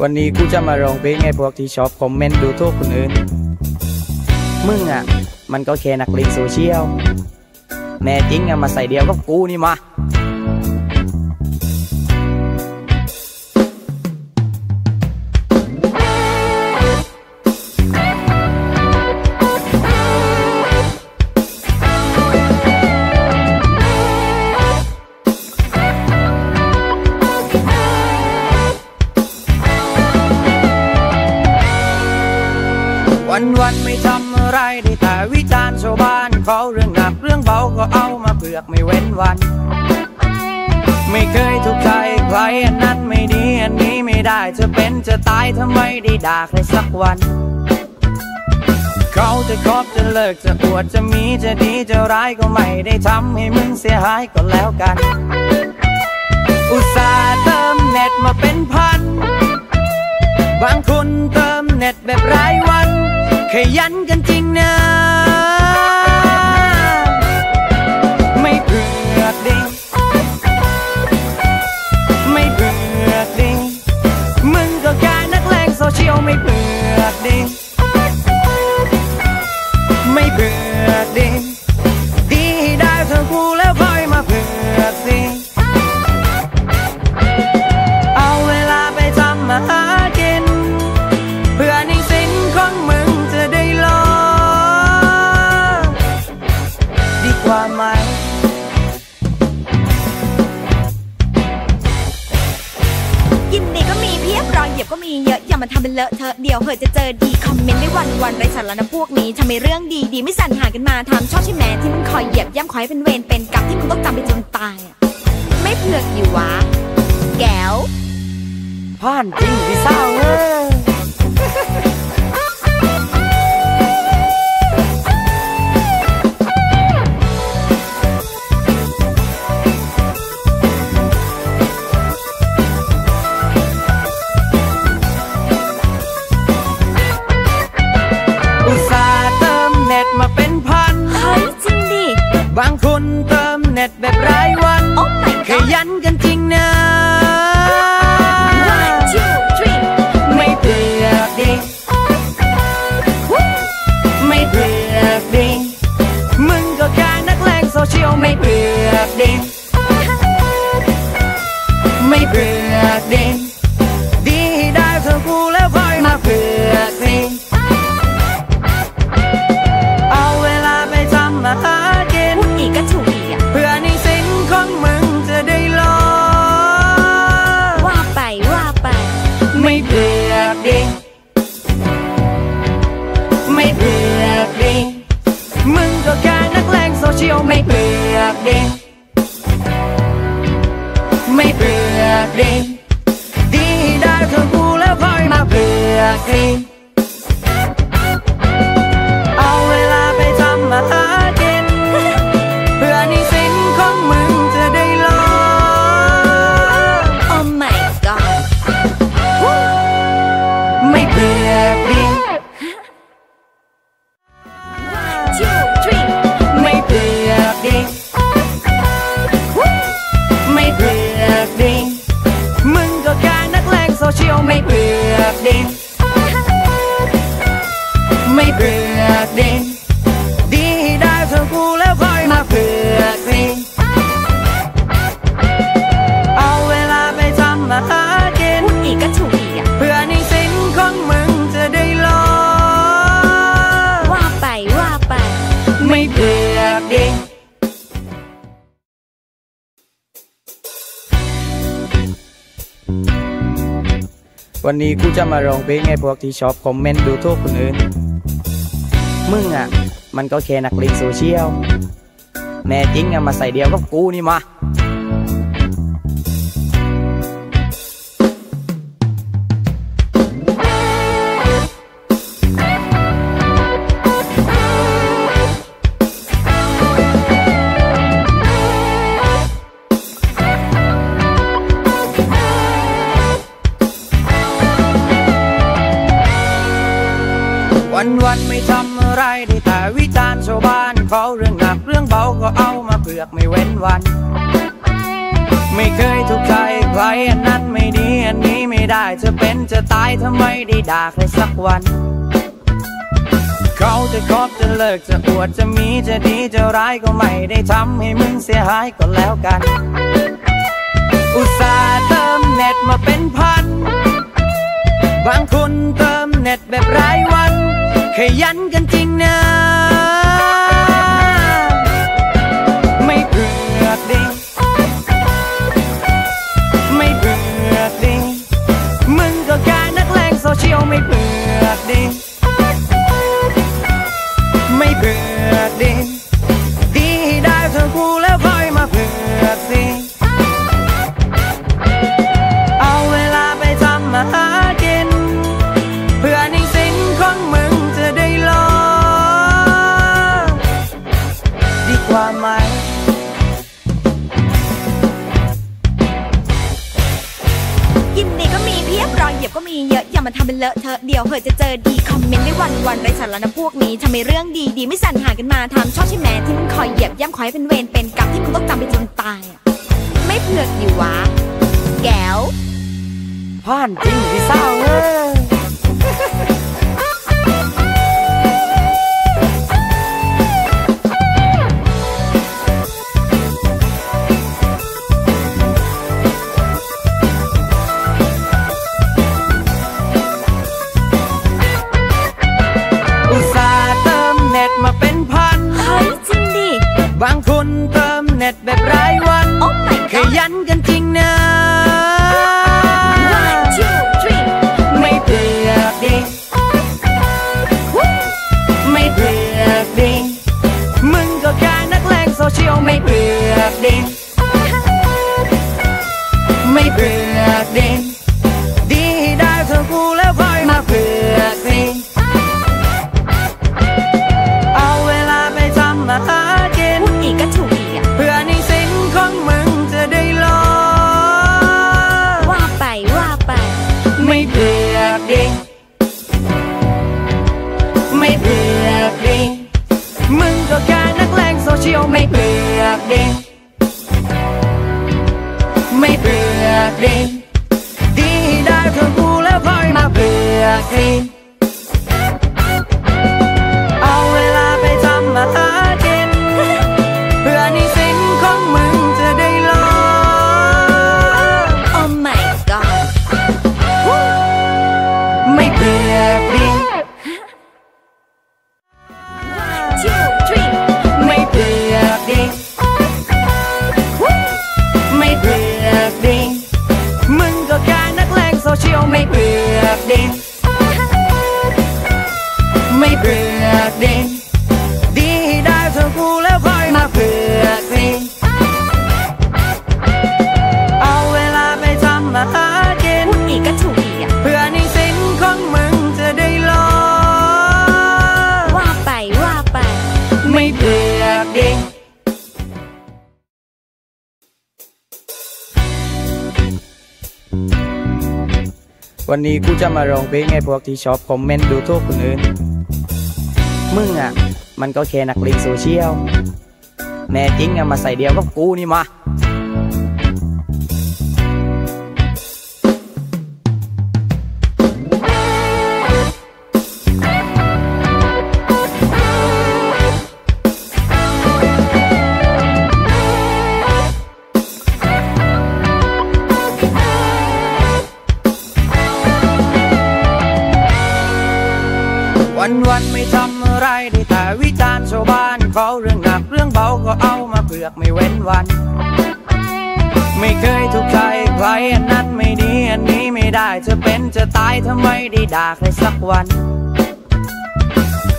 วันนี้กูจะมาร้องเพลงให้พวกที่ชอบคอมเมนต์ดูถูกคนอื่น มึงอะ มันก็แค่นักเลงโซเชียล แม่จริงอะมาใส่เดียวกับกูนี่มา วันวันไม่ทำอะไรได้แต่วิจารณ์ชาวบ้านเขาเรื่องหนักเรื่องเบาก็เอามาเปลือกไม่เว้นวัน ไม่เคยถูกใจใครอันนั้นไม่ดีอันนี้ไม่ได้จะเป็นจะตายทำไมได้ด่าใครสักวัน เขาจะคบจะเลิกจะอวดจะมีจะดีจะร้ายก็ไม่ได้ทำให้มึงเสียหายก็แล้วกัน อุตส่าห์เติมเน็ตมาเป็นพัน บางคนเติมเน็ตแบบรายวัน ขยันกันจริงนะไม่เบื่อดิไม่เบื่อดิมึงก็แค่นักเลงโซเชียลไม่เบื่อดิไม่เบื่อดิดีได้เธอกูแล้วค่อยมาเบื่อสิ มาทำเป็นเลอะเทอะเดี๋ยวเหอะจะเจอดีคอมเมนต์ได้วันวันไรสาระนะพวกนี้ทำไมเรื่องดีดีไม่สั่นหากันมาทำชอบใช่ไหมที่มึงคอยเหยียบย่ำคอยเป็นเวรเป็นกรรมที่มึงต้องจำไปจนตายอะไม่เผือกอยู่วะ แก้วผ่านจริงพี่สาวเอ้ งโซเชียลไม่ วันนี้กูจะมาร้องเพลงให้พวกที่ชอบคอมเมนต์ดูถูกคนอื่น มึงอะ มันก็แค่นักเลงโซเชียลแน่จริงอะมาใส่เดียวกับกูนี่มา วันวันไม่ทำอะไรได้แต่วิจารณ์ชาวบ้านเขาเรื่องหนักเรื่องเบาก็เอามาเปลือกไม่เว้นวัน ไม่เคยถูกใจใครอันนั้นไม่ไม่ดีอันนี้ไม่ได้จะเป็นจะตายทำไมได้ด่าใครสักวัน เขาจะคบจะเลิกจะอวดจะมีจะดีจะร้ายก็ไม่ได้ทำให้มึงเสียหายก็แล้วกัน อุตส่าห์เติมเน็ตมาเป็นพันบางคนเติมเน็ตแบบรายวัน ขยันกันจริงนะ ไม่เผือกดิไม่เผือกดิมึงก็แค่นักเลงโซเชียลไม่เผือก ย่ำขอให้เป็นเวรเป็นกรรมที่มึงต้องจำไปจนตายอะไม่เผือกอยู่วะ แก้วผ่านจริงที่เศร้าเอ้ย ผือกดิดีได้เธอ วันนี้กูจะมาร้องเพลงให้พวกที่ชอบคอมเมนต์ดูถูกคนอื่น มึงอะ มันก็แค่นักเลงโซเชียล แม่จริงอะมาใส่เดียวกับกูนี่มา วันวันไม่ทำอะไรได้แต่วิจารณ์ชาวบ้านเขาเรื่องหนักเรื่องเบาก็เอามาเปลือกไม่เว้นวัน ไม่เคยถูกใครใครอันนั้นไม่ดีอันนี้ไม่ได้จะเป็นจะตายทำไมได้ด่าใครสักวัน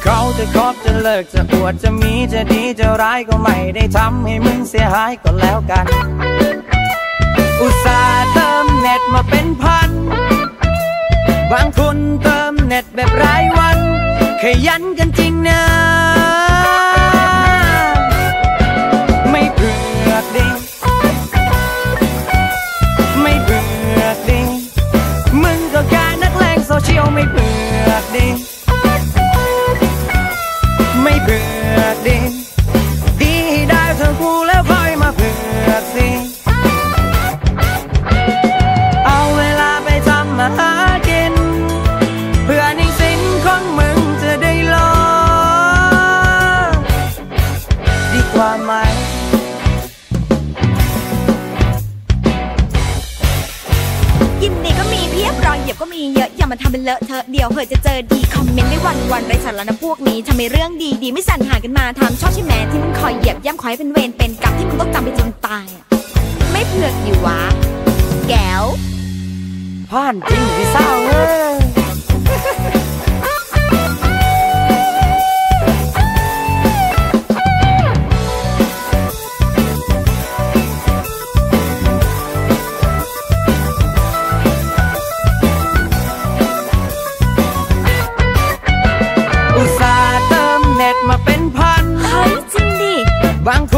เขาจะคบจะเลิกจะอวดจะมีจะดีจะร้ายก็ไม่ได้ทำให้มึงเสียหายก็แล้วกัน อุตส่าห์เติมเน็ตมาเป็นพัน บางคนเติมเน็ตแบบรายวัน ยันกันจริงนะไม่เผือดิไม่เผือดิมึงก็แค่นักเลงโซเชียลไม่เผือดิไม่เผือดิดีได้เธอกูแล้วค่อยมาเผือสิ อะอย่ามาทำเป็นเลอะเทอะเดี๋ยวเหอะจะเจอดีคอมเมนต์ได้วันวันไรสาระนะพวกนี้ทำไมเรื่องดีดีไม่สั่นหากันมาทำชอบใช่ไหมที่มึงคอยเหยียบย่ำคอยเป็นเวรเป็นกรรมที่มึงต้องจำไปจนตายอะไม่เผือกอยู่วะ แก้วผ่านจริงพี่สาวเอ้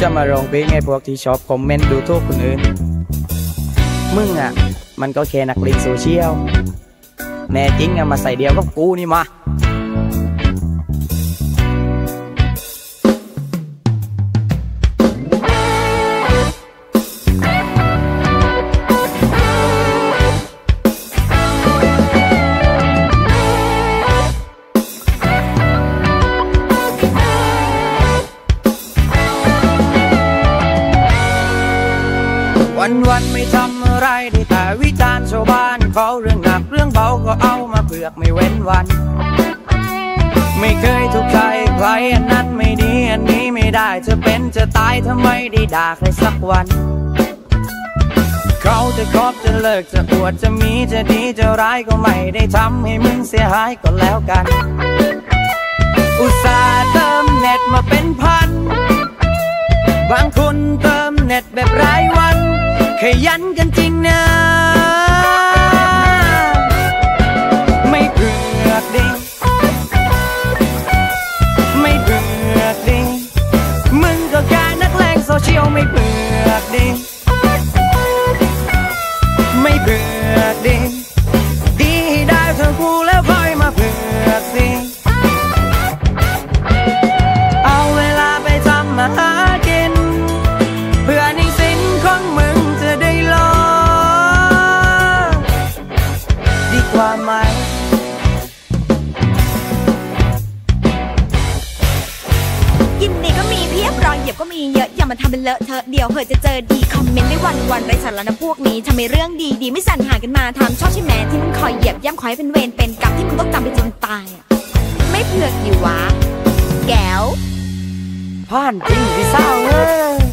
จะมาร้องเพลงให้พวกที่ชอบคอมเมนต์ดูถูกคนอื่น มึงอะ มันก็แค่นักเลงโซเชียล แน่จริงอะมาใส่เดียวกับกูนี่มา วันวันไม่ทำอะไรได้แต่วิจารณ์ชาวบ้านเขาเรื่องหนักเรื่องเบาก็เอามาเปลือกไม่เว้นวัน ไม่เคยถูกใจใครอันนั้นไม่ดีอันนี้ไม่ได้จะเป็นจะตายทำไมได้ด่าใครสักวัน เขาจะคบจะเลิกจะอวดจะมีจะดีจะร้ายก็ไม่ได้ทำให้มึงเสียหายก็แล้วกัน อุตส่าห์เติมเน็ตมาเป็นพัน บางคนเติมเน็ตแบบรายวัน ขยันกันจริงนะ ไม่เบื่อดิไม่เบื่อดิมึงก็แค่นักเลงโซเชียลไม่เบื่อดิ เป็นเลอะเทอะเดี๋ยวเหอะจะเจอดีคอมเมนต์ได้วันวันไรสาระนะพวกนี้ทำไมเรื่องดีดีไม่สั่นหากันมาทำชอบใช่ไหมที่มึงคอยเหยียบย่ำคอยเป็นเวรเป็นกรรมที่มึงต้องจำไปจนตายอะไม่เผือกอยู่วะ แก้วผ่านจริงพี่สาวเอ้ย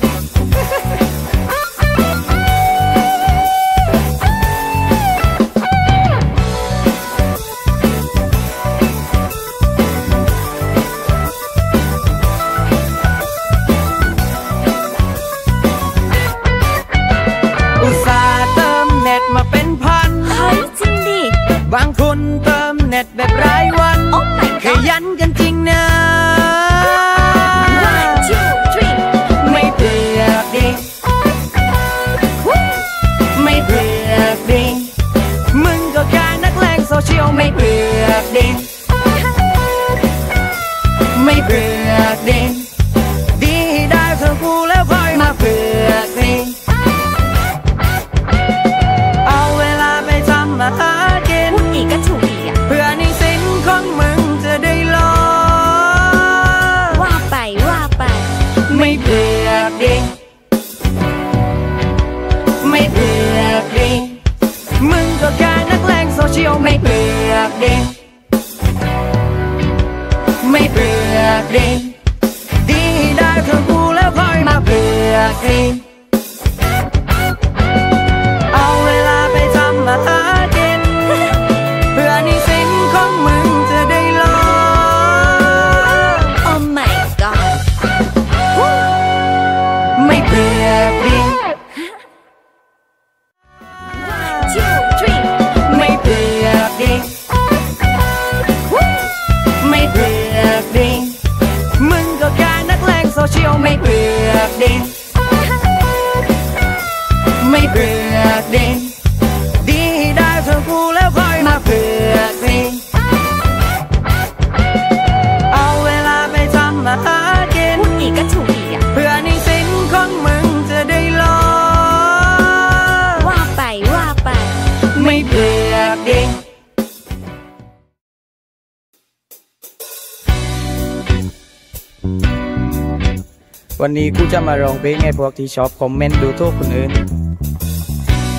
วันนี้กูจะมาร้องเพลงให้พวกที่ชอบคอมเมนต์ดูถูกคนอื่น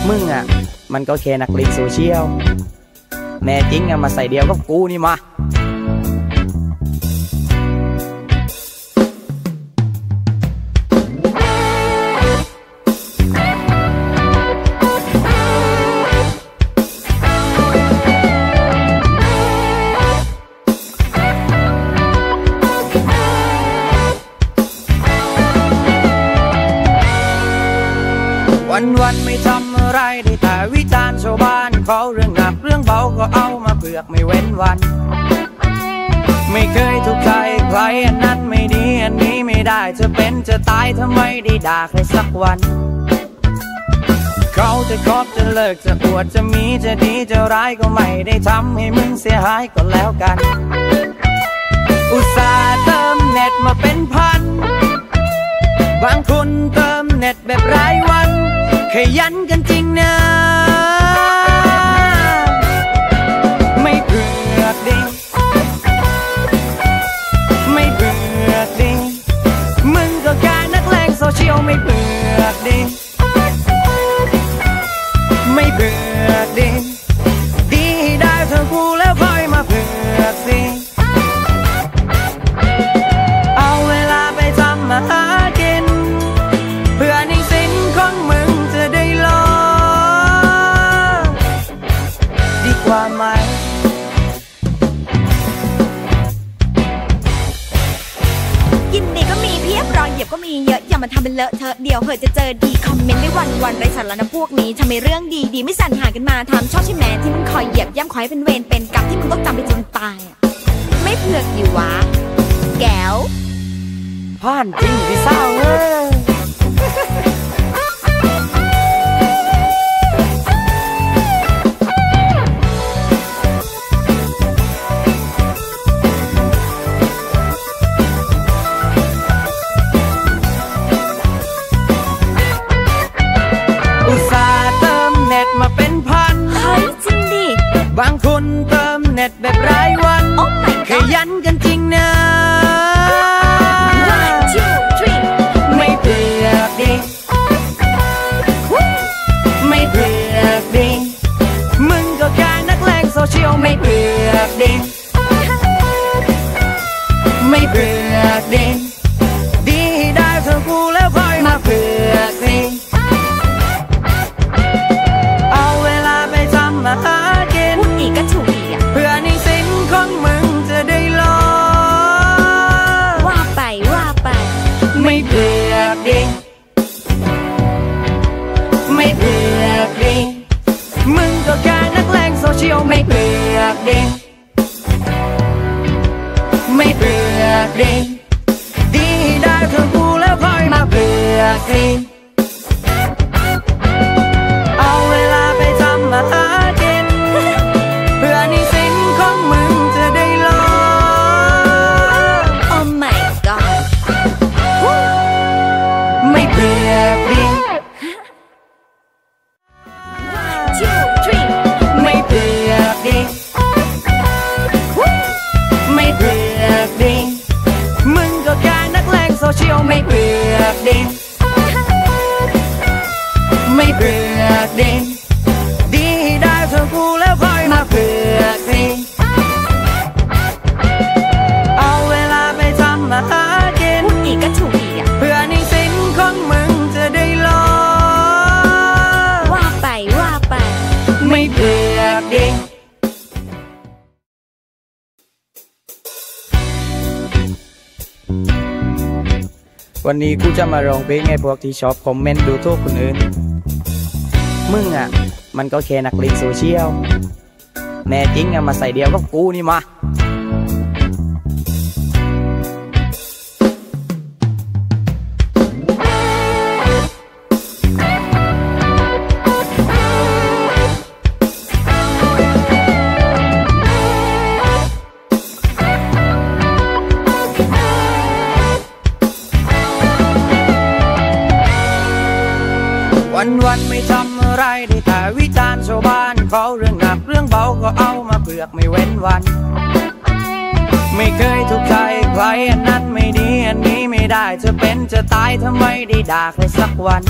มึงอะ มันก็แค่นักเลงโซเชียล แม่จริงอะมาใส่เดียวกับกูนี่มา วันวันไม่ทำอะไรได้แต่วิจารณ์ชาวบ้านเขาเรื่องหนักเรื่องเบาก็เอามาเปลือกไม่เว้นวัน ไม่เคยถูกใจใครอันนั้นไม่ดีอันนี้ไม่ได้จะเป็นจะตายทำไมได้ด่าใครสักวันเขาจะคบจะเลิกจะอวดจะมีจะดีจะร้ายก็ไม่ได้ทำให้มึงเสียหายก็แล้วกัน อุตส่าห์เติมเน็ตมาเป็นพัน บางคนเติมเน็ตแบบรายวัน ขยันกันจริงนะไม่เบื่อดิไม่เบื่อดิมึงก็แค่นักเลงโซเชียลไม่เบื่อดิง ก็มีเยอะอย่ามาทำเป็นเลอะเทอะเดี๋ยวเหอะจะเจอดีคอมเมนต์ได้วันวันไรสาระนะพวกนี้ทำไมเรื่องดีดีไม่สั่นหากันมาทำชอบใช่ไหมที่มึงคอยเหยียบย่ำคอยเป็นเวรเป็นกรรมที่มึงต้องจำไปจนตายไม่เผือกอยู่วะ แก้วผ่านจริงพี่สาวเอ้ ติมเน็ตแบบรายวันโอ้ my ข god ยันกันจริงนะ one two three ไม่เบื่อดิไม่เบื่อดิมึงก็แค่นักเลงโซเชียลไม่เบื่อ บื่อดิดีได้เธ ไม่เบื่อดิไม่เบื่อดิ วันนี้กูจะมาร้องเพลงให้พวกที่ชอบคอมเมนต์ดูถูกคนอื่น มึงอะ มันก็แค่นักเลงโซเชียลแน่จริงอะมาใส่เดียวกับกูนี่มา วันไม่ทำอะไรได้แต่วิจารณ์ชาวบ้านเขาเรื่องหนักเรื่องเบาก็เอามาเปลือกไม่เว้นวัน ไม่เคยถูกใจใครอันนั้นไม่ดีอันนี้ไม่ได้จะเป็นจะตายทำไมได้ด่าใครสักวัน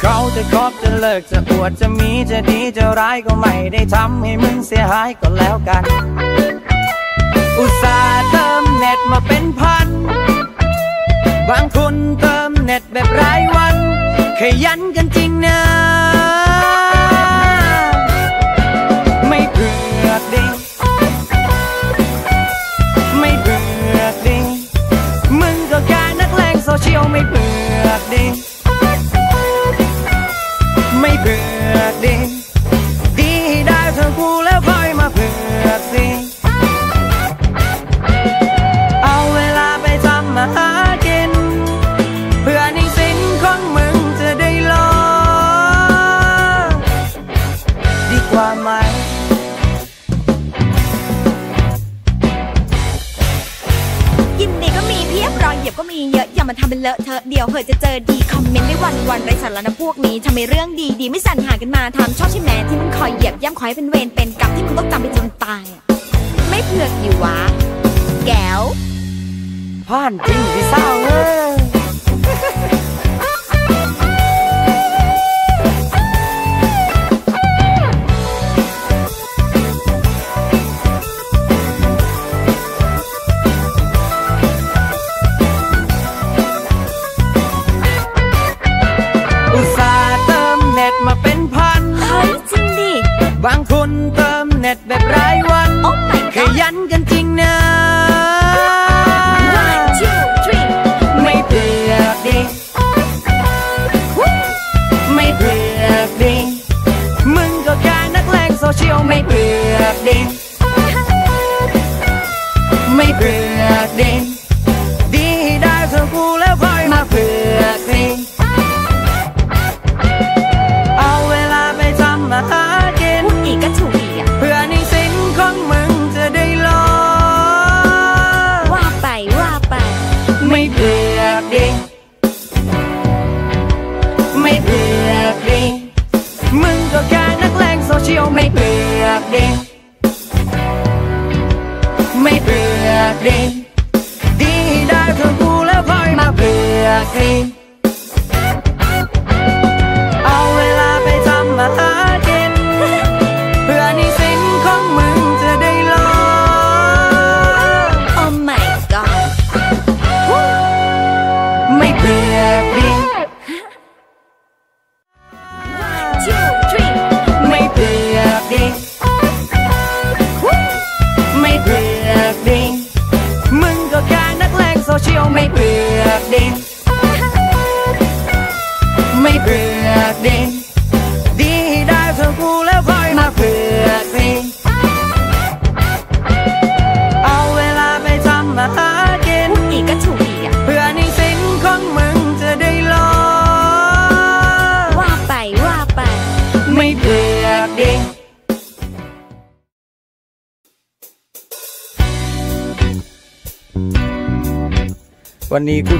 เขาจะคบจะเลิกจะอวดจะมีจะดีจะร้ายก็ไม่ได้ทำให้มึงเสียหายก็แล้วกัน อุตส่าห์เติมเน็ตมาเป็นพัน บางคนเติมเน็ตแบบรายวัน ขยันกันจริงนะ ทำชอบใช่แม่ที่มันคอยเหยียบย่ำคอยเป็นเวรเป็น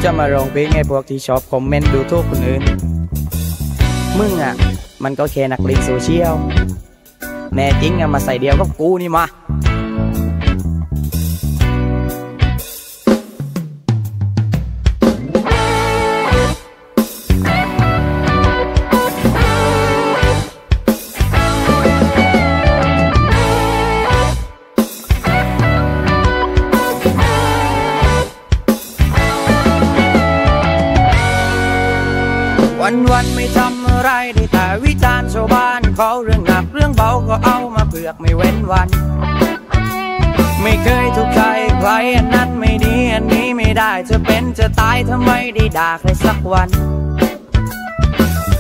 จะมาร้องเพลงให้พวกที่ชอบคอมเมนต์ดูถูกคนอื่น มึงอะ มันก็แค่นักเลงโซเชียล แน่จริงอะมาใส่เดียวกับกูนี่มา เปลือกไม่เว้นวัน ไม่เคยถูกใจใครอันนั้นไม่ดีอันนี้ไม่ไม่ได้จะเป็นจะตายทำไมได้ด่าใครสักวัน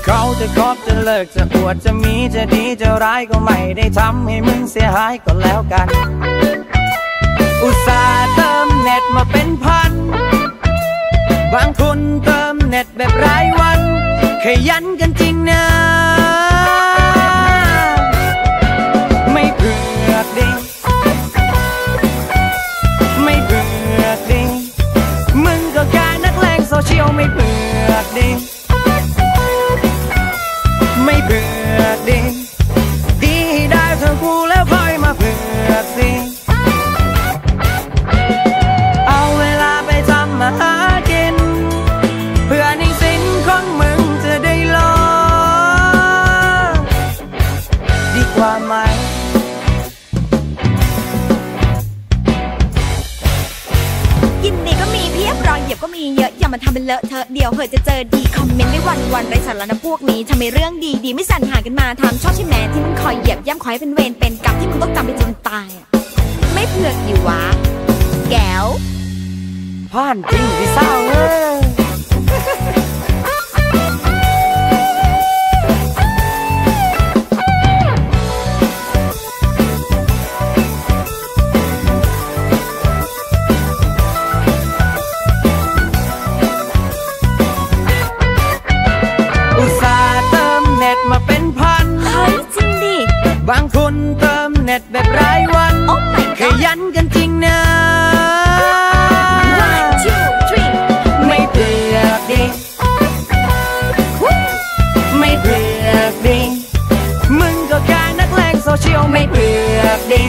เขาจะคบจะเลิกจะอวดจะมีจะดีจะร้ายก็ไม่ได้ทำให้มึงเสียหายก็แล้วกัน อุตส่าห์เติมเน็ตมาเป็นพัน บางคนเติมเน็ตแบบรายวัน ขยันกันจริงนะ อ เลอะเทอะเดี๋ยวเหอะจะเจอดีคอมเมนต์ได้วันวันไรสาระนะพวกนี้ทำไมเรื่องดีดีไม่สั่นหากันมาทำชอบใช่ไหมที่มึงคอยเหยียบย่ำคอยให้เป็นเวรเป็นกรรมที่มึงต้องจำไปจนตายอะไม่เผือกอยู่วะ แก้วผ่านจริงพี่สาวเอ้ย บางคนเติมเน็ตแบบรายวันโอ้ my ข god ยันกันจริงนะ one two three ไม่เผือกดิไม่เผือกดิมึงก็แค่นักเลงโซเชียลไม่เผือกดิ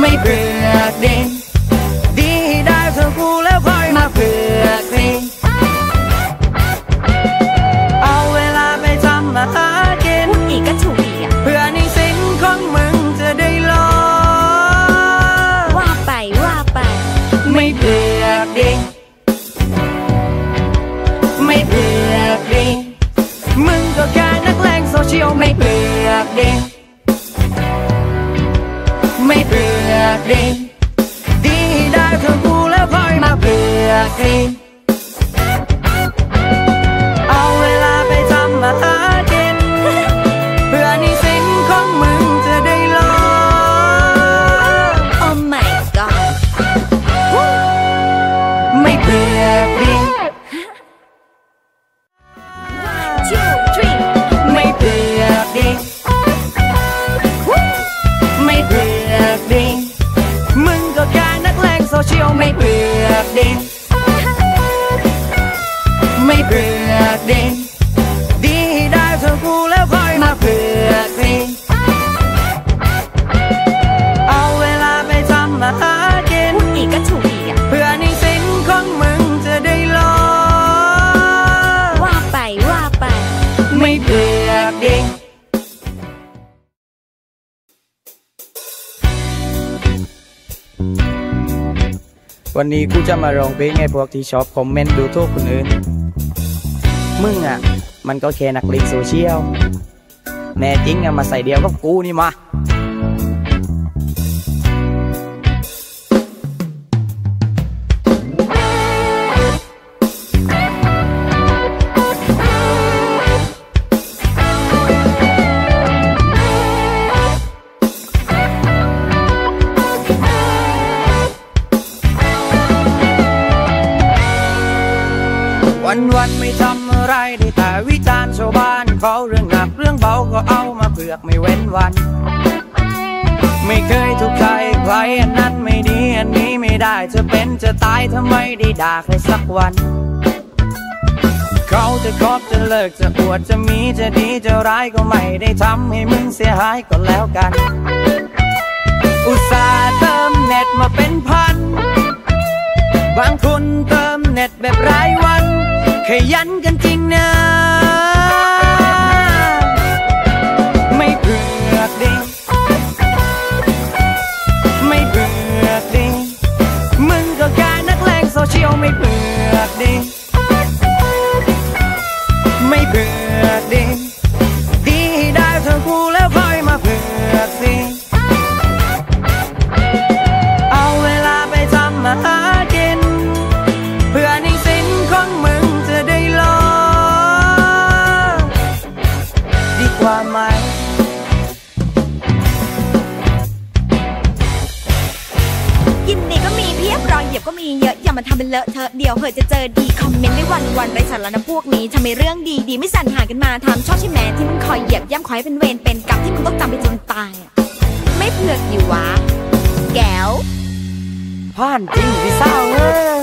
ไม่เผือกดิดี จะมาร้องเพลงให้พวกที่ชอบคอมเมนต์ดูถูกคนอื่น มึงอะ มันก็แค่นักเลงโซเชียลแน่จริงอะมาใส่เดียวกับกูนี่มา เขาเรื่องหนักเรื่องเบาก็เอามาเผือกไม่เว้นวัน ไม่เคยถูกใครใครอันนั้นไม่ดีอันนี้ไม่ได้จะเป็นจะตายทำไมได้ด่าใครสักวัน เขาจะคบจะเลิกจะอวดจะมีจะดีจะร้ายก็ไม่ได้ทำให้มึงเสียหายก็แล้วกัน อุตส่าห์เติมเน็ตมาเป็นพัน บางคนเติมเน็ตแบบรายวัน ขยันกันจริงนะ เชียวไม่เผือกดิ ทำเป็นเลอะเทอะเดี๋ยวเหอะจะเจอดีคอมเมนต์ได้วันวันๆไร้สาระนะพวกนี้ทำไมเรื่องดีดีๆไม่สั่นหากันมาทำชอบใช่ไหมที่มึงคอยเหยียบย่ำคอยเป็นเวรเป็นกรรมที่มึงต้องจำไปจนตายอะไม่เผือกอยู่วะ แก้วผ่านจริงพี่สาวเอ้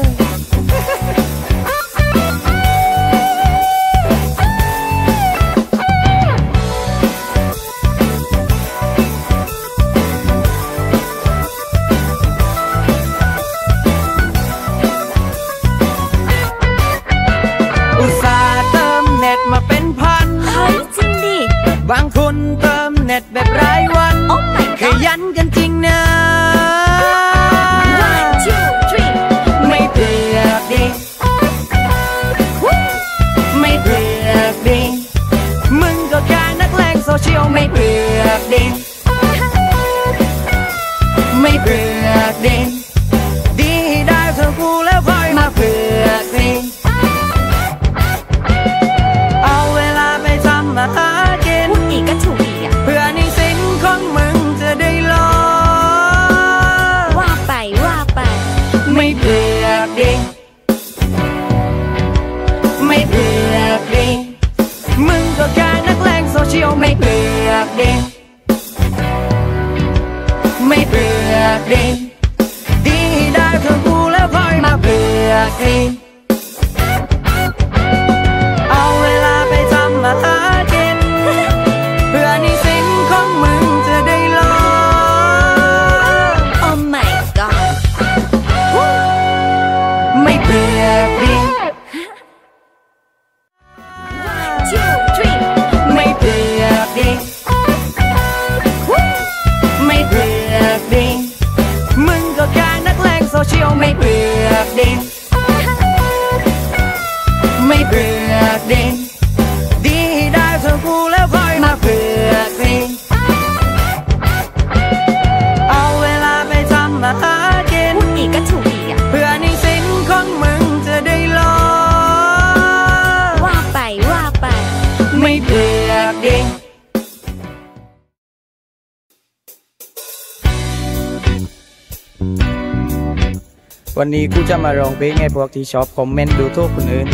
วันนี้กูจะมาร้องเพลงให้พวกที่ชอบคอมเมนต์ดูถูกคนอื่น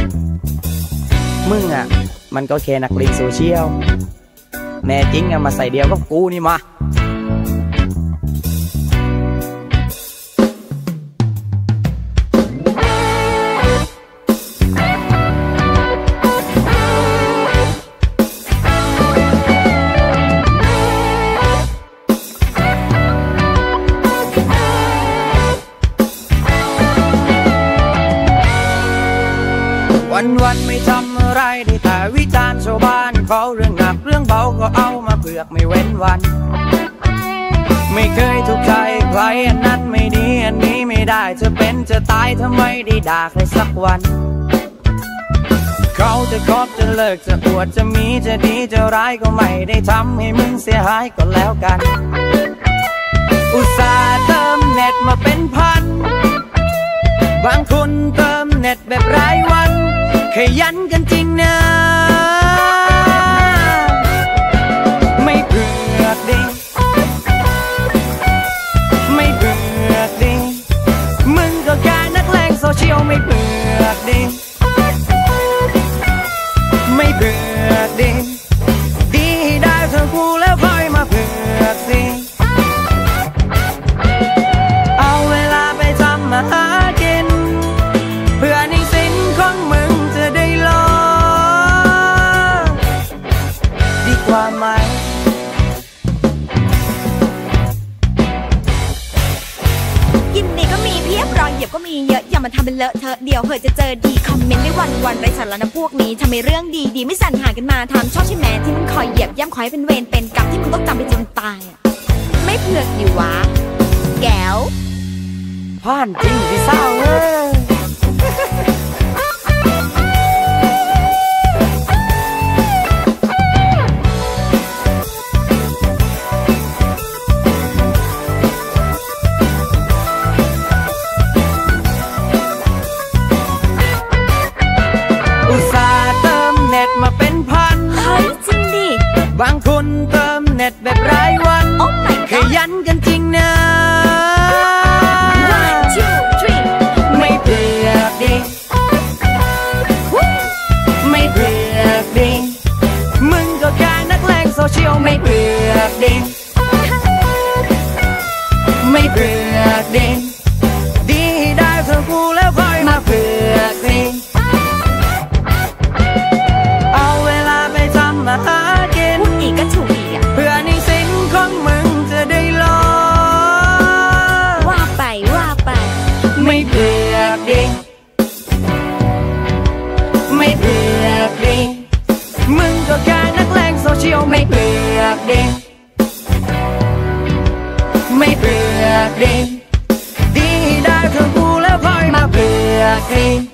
มึงอะ มันก็แค่นักเลงโซเชียล แน่จริงอะมาใส่เดียวกับกูนี่มา วันวันไม่ทำอะไรได้แต่วิจารณ์ชาวบ้านเขาเรื่องหนักเรื่องเบาก็เอามาเผือกไม่เว้นวัน ไม่เคยถูกใจใครอันนั้นไม่ดีอันนี้ไม่ได้จะเป็นจะตายทำไมได้ด่าใครสักวัน เขาจะคบจะเลิกจะอวดจะมีจะดีจะร้ายก็ไม่ได้ทำให้มึงเสียหายก็แล้วกัน อุตส่าห์เติมเน็ตมาเป็นพันบางคนเติมเน็ตแบบรายวัน ขยันกันจริงนะ ไม่เบื่อดิไม่เบื่อดิมึงก็แค่นักเลงโซเชียลไม่เบื่อดิ มาทำเป็นเลอะเทอะเดี๋ยวเหอะจะเจอดีคอมเมนต์ได้วันวันไร้สาระนะพวกนี้ทำไมเรื่องดีดีไม่สั่นหากันมาทำชอบใช่ไหมที่มึงคอยเหยียบย่ำคอยเป็นเวรเป็นกรรมที่มึงต้องจำไปจนตายอะไม่เผือกอยู่วะ แก้วผ่านจริงพี่สาเอ้ย น็ตแบบรายวัน ดีดีได้เธอกูแล้วคอยมาเบื่อกรี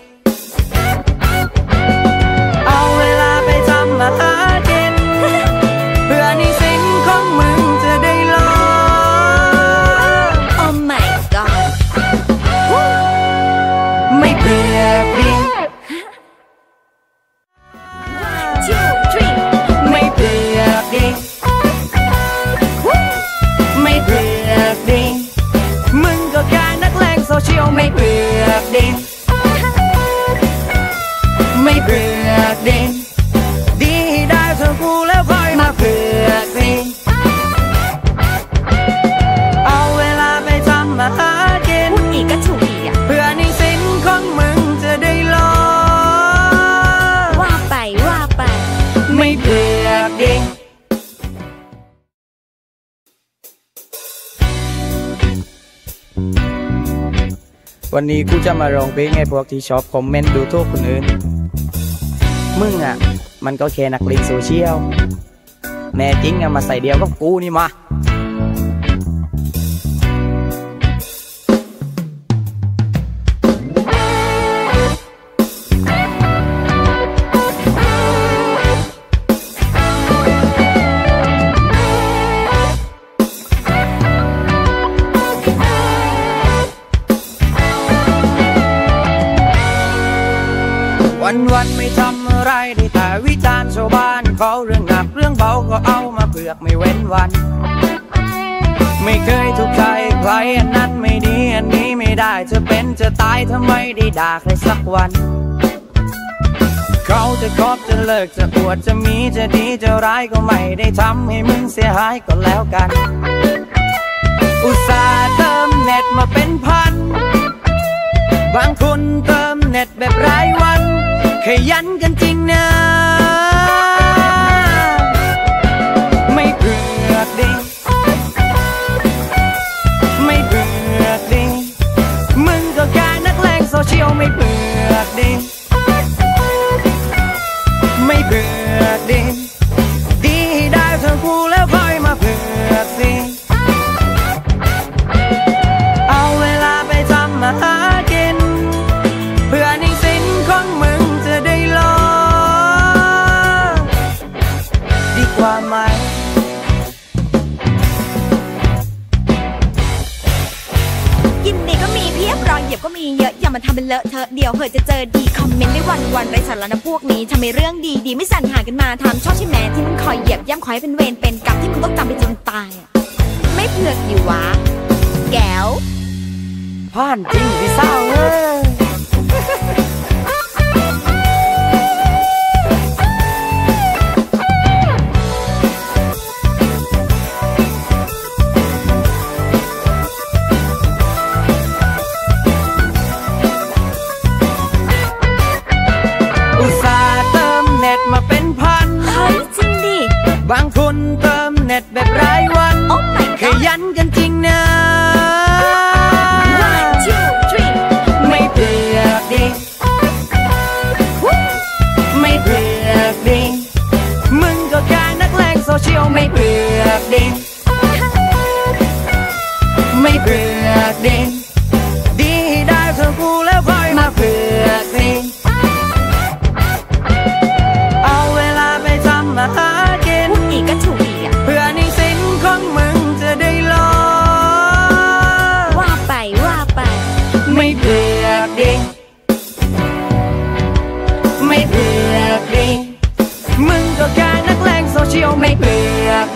นี้กูจะมารองเพลงให้พวกที่ชอบคอมเมนต์ดูทุกคนอื่น มึงอะ มันก็แค่นักเลงโซเชียลแม่จริงอะมาใส่เดียวกับกูนี่มา วันวันไม่ทำอะไรได้แต่วิจารณ์ชาวบ้านเขาเรื่องหนักเรื่องเบาก็เอามาเปลือกไม่เว้นวัน ไม่เคยถูกใครใครอันนั้นไม่ดีอันนี้ไม่ได้จะเป็นจะตายทำไมได้ด่าใครสักวัน เขาจะคบจะเลิกจะปวดจะมีจะดีจะร้ายก็ไม่ได้ทำให้มึงเสียหายก็แล้วกัน อุตส่าห์เติมเน็ตมาเป็นพันบางคนเติมเน็ตแบบรายวัน ขยันกันจริงนะ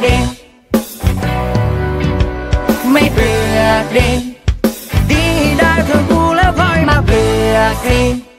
ดิไม่เบื่อดิดีได้เธอกูแล้วคอยมาเบื่อดิ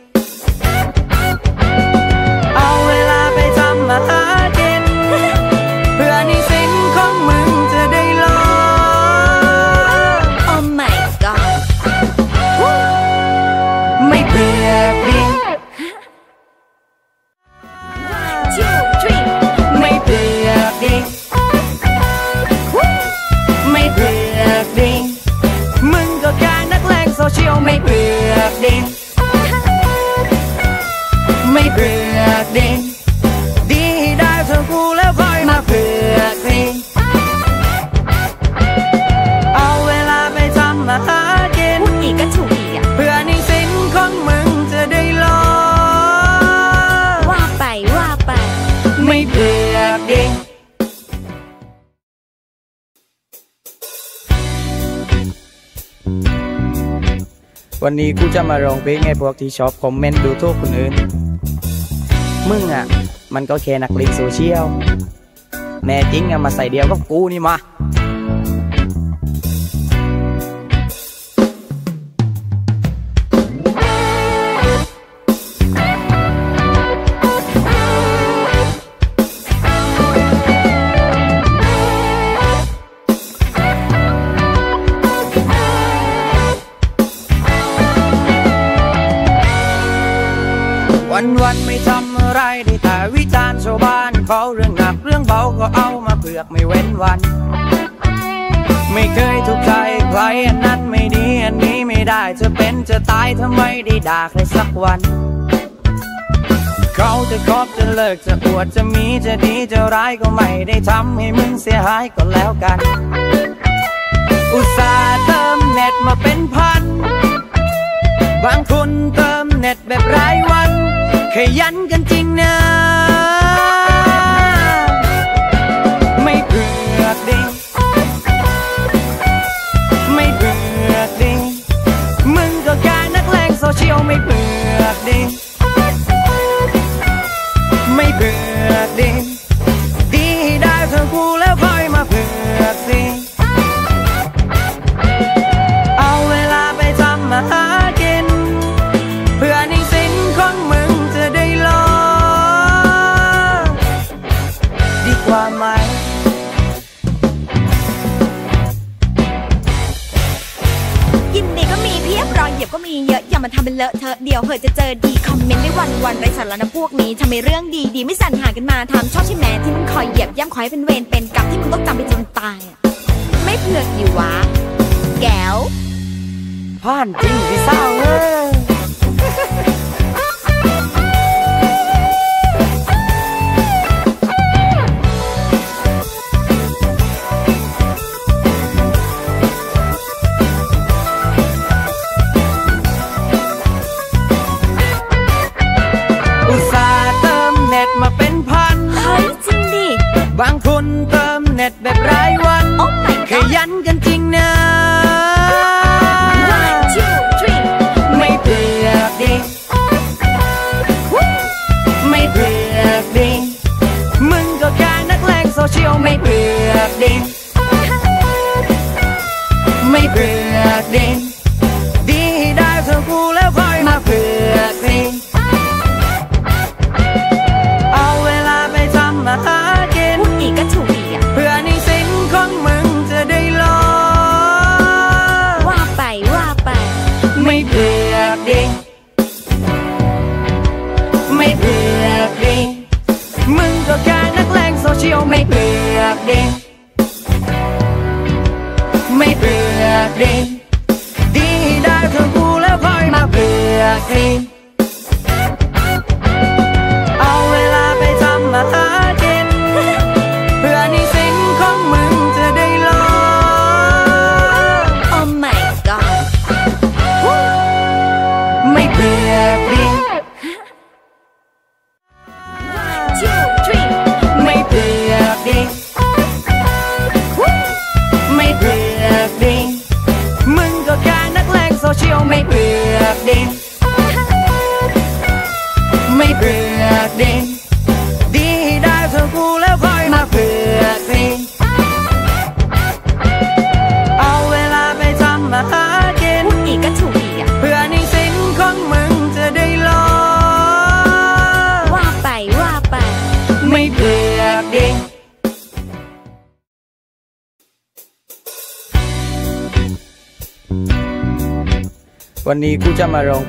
วันนี้กูจะมาร้องเพลงให้พวกที่ชอบคอมเมนต์ดูถูกคนอื่น มึงอะ มันก็แค่นักเลงโซเชียล แม่จริงอะมาใส่เดียวกับกูนี่มา วันวันไม่ทำอะไรได้แต่วิจารณ์ชาวบ้านเขาเรื่องหนักเรื่องเบาก็เอามาเปลือกไม่เว้นวัน ไม่เคยถูกใจใครอันนั้นไม่ดีอันนี้ไม่ได้จะเป็นจะตายทำไมได้ด่าใครสักวัน เขาจะคบจะเลิกจะอวดจะมีจะดีจะร้ายก็ไม่ได้ทำให้มึงเสียหายก็แล้วกัน อุตส่าห์เติมเน็ตมาเป็นพัน บางคนเติมเน็ตแบบรายวัน ขยันกันจริงนะ ไม่เบื่อดิไม่เบื่อดิมึงก็แค่นักเลงโซเชียลไม่เบื่อดิง เลอะเทอะเดี๋ยวเหอะจะเจอดีคอมเมนต์ได้วันวันไรสาระนะพวกนี้ทำไมเรื่องดีดีไม่สั่นหากันมาทำชอบใช่ไหมที่มึงคอยเหยียบย่ำคอยเป็นเวรเป็นกรรมที่มึงต้องจำไปจนตายไม่เผือกอยู่วะ แก้วผ่านจริงพี่สาวเอ้ น็ตแบบรายวัน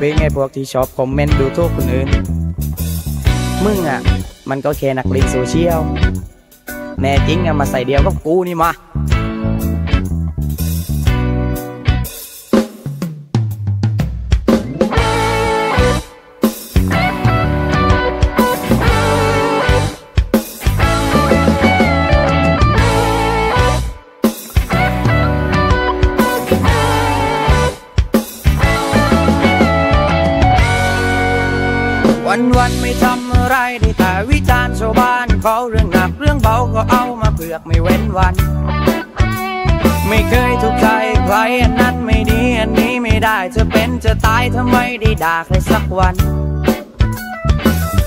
จะมาร้องพลงให้พวกที่ชอบคอมเมนต์ดูถูกคนอื่น มึงอะ มันก็แค่นักเลงโซเชียล แน่จริงอะมาใส่เดียวกับกูนี่มา วันวันไม่ทำอะไรได้แต่วิจารณ์ชาวบ้านเขาเรื่องหนักเรื่องเบาก็เอามาเปลือกไม่เว้นวัน ไม่เคยถูกใจใครอันนั้นไม่ดีอันนี้ไม่ได้จะเป็นจะตายทำไมได้ด่าใครสักวัน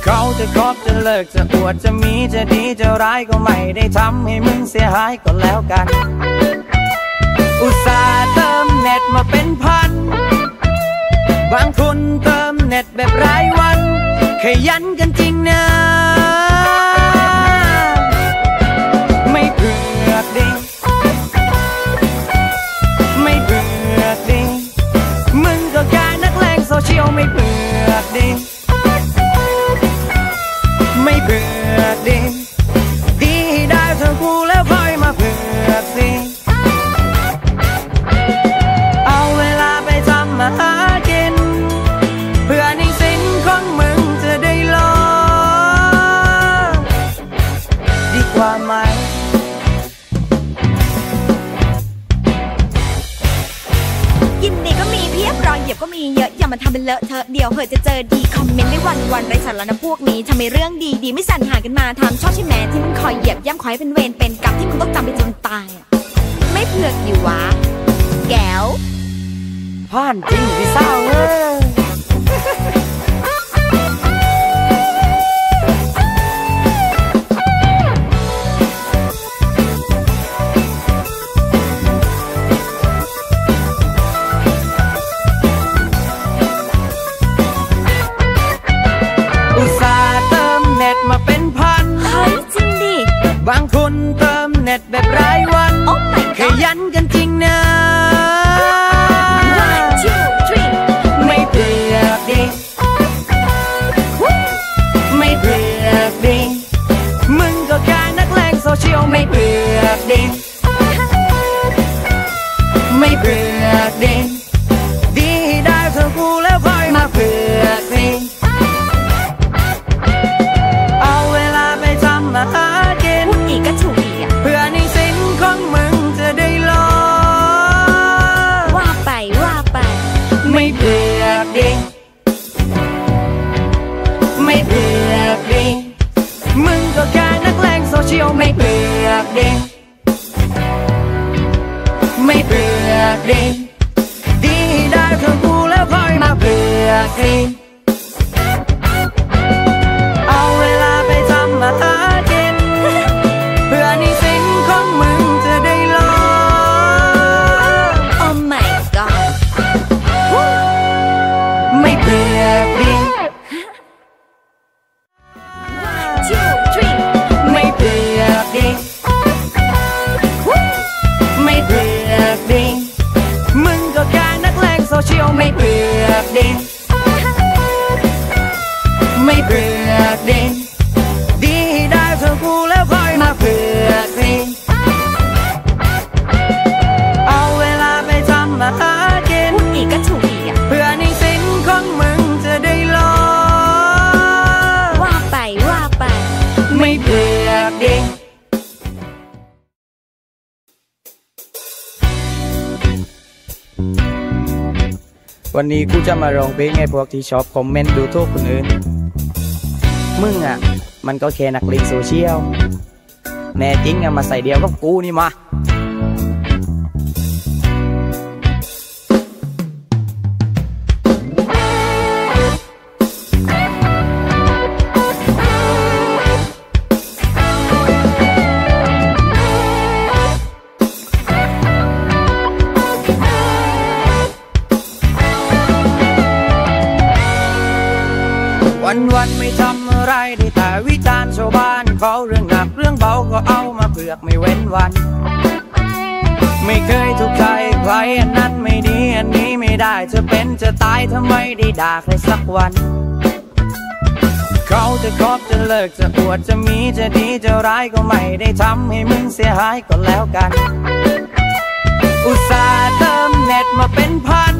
เขาจะคบจะเลิกจะอวดจะมีจะดีจะร้ายก็ไม่ได้ทำให้มึงเสียหายก็แล้วกัน อุตส่าห์เติมเน็ตมาเป็นพัน บางคนเติมเน็ตแบบรายวัน ขยันกันจริงนะไม่เผือกดิไม่เผือกดิมึงก็แค่นักเลงโซเชียลไม่เผือกดิไม่เผือกดิ มีเยอะอย่ามาทำเป็นเลอะเทอะเดี๋ยวเหอะจะเจอดีคอมเมนต์ได้วันวันไรสาระนะพวกนี้ทำไมเรื่องดีดีไม่สั่นหากันมาทำชอบใช่ไหมที่มึงคอยเหยียบย่ำคอยเป็นเวรเป็นกรรมที่มึงต้องจำไปจนตายอะไม่เผือกอยู่วะ แก้วผ่านจริงพี่สาวเอ้ย วันนี้กูจะมาร้องเพลงให้พวกที่ชอบคอมเมนต์ดูถูกคนอื่น มึงอะ มันก็แค่นักเลงโซเชียล แน่จริงอะมาใส่เดียวกับกูนี่มา วันไม่ทำอะไรได้แต่วิจารณ์ชาวบ้านเขาเรื่องหนักเรื่องเบาก็เอามาเปลือกไม่เว้นวัน ไม่เคยถูกใจใครอันนั้นไม่ดีอันนี้ไม่ได้จะเป็นจะตายทำไมได้ด่าใครสักวัน เขาจะคบจะเลิกจะอวดจะมีจะดีจะร้ายก็ไม่ได้ทำให้มึงเสียหายก็แล้วกัน อุตส่าห์เติมเน็ตมาเป็นพัน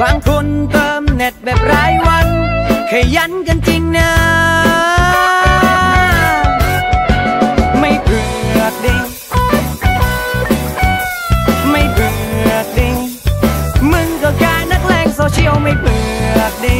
บางคนเติมเน็ตแบบรายวัน ขยันกันจริงนะ ไม่เบื่อดิไม่เบื่อดิมึงก็แค่นักเลงโซเชียลไม่เบื่อดิ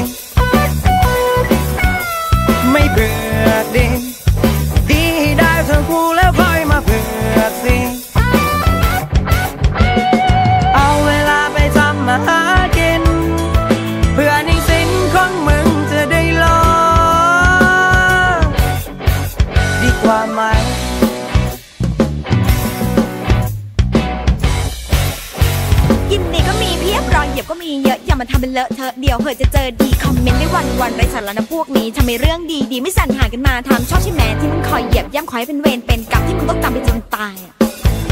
เป็นเลอะเทอะเดี๋ยวเหอะจะเจอดีคอมเมนต์ได้วันวันไรสาระนะพวกนี้ทำไมเรื่องดีดีไม่สั่นหากันมาทำชอบใช่ไหมที่มึงคอยเหยียบย่ำคอยเป็นเวรเป็นกรรมที่มึงต้องจำไปจนตายอะ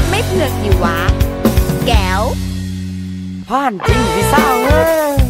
ไม่เผือกอยู่วะ แก้วผ่านจริงพี่สาวเอ้ย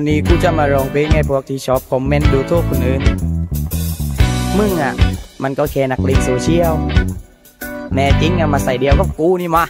วันนี้กูจะมาร้องเพลงให้พวกที่ชอบคอมเมนต์ดูถูกคนอื่น มึงอะ มันก็แค่นักเลงโซเชียลแน่จริงอะมาใส่เดียวกับกูนี่มา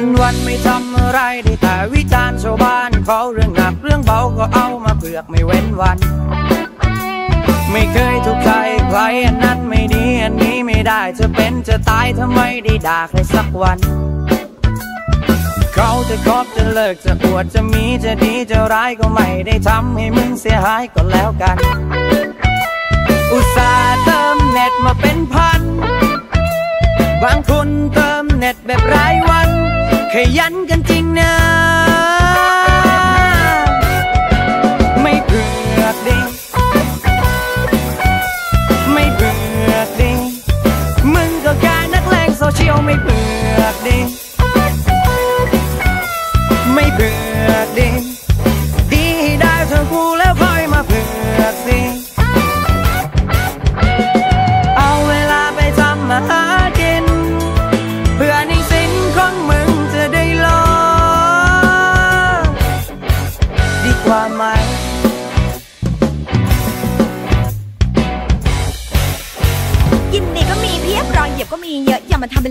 วันวันไม่ทำอะไรได้แต่วิจารณ์ชาวบ้านเขาเรื่องหนักเรื่องเบาก็เอามาเผือกไม่เว้นวัน ไม่เคยถูกใจใครอันนั้นไม่ดีอันนี้ไม่ได้จะเป็นจะตายทำไมได้ด่าใครสักวัน เขาจะคบจะเลิกจะอวดจะมีจะดีจะร้ายก็ไม่ได้ทำให้มึงเสียหายก็แล้วกัน อุตส่าห์เติมเน็ตมาเป็นพันบางคนเติมเน็ตแบบรายวัน ขยันกันจริงนะ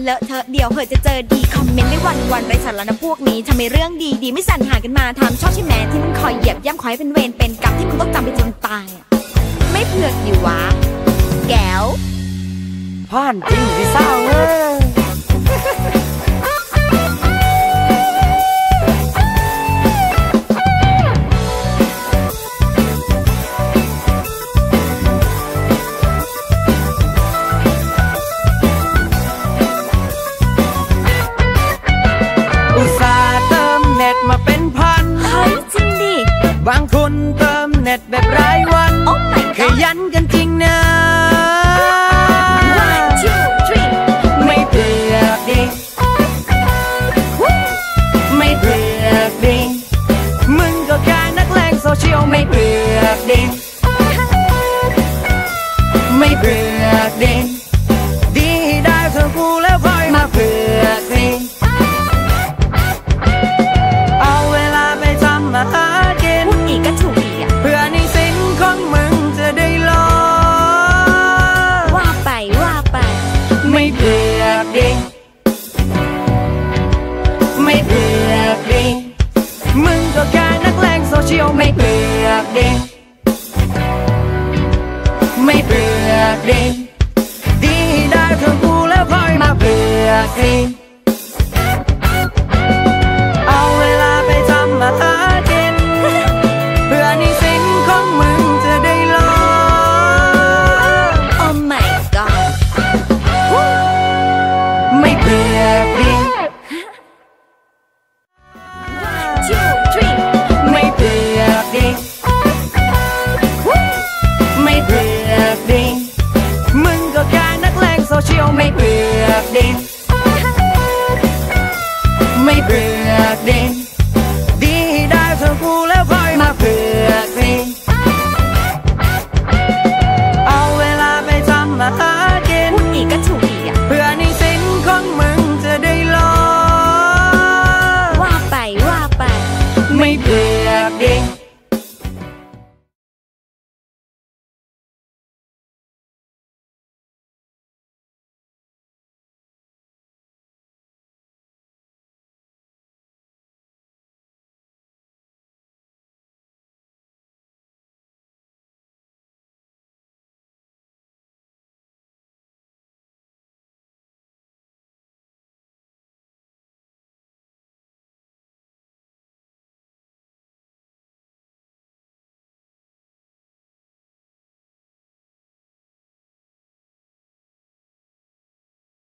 เลอะเทอะเดี๋ยวเหอะจะเจอดีคอมเมนต์ได้วันวันไรสาระนะพวกนี้ทำไมเรื่องดีดีไม่สั่นหากันมาทำชอบใช่ไหมที่มึงคอยเหยียบย่ำคอยเป็นเวรเป็นกรรมที่มึงต้องจำไปจนตายไม่เผือกอยู่วะ แก้วผ่านจริงพี่สาเอ้ยอุ บางคนเติมเน็ตแบบรายวันโอ้ my ข god ยันกันจริงนะ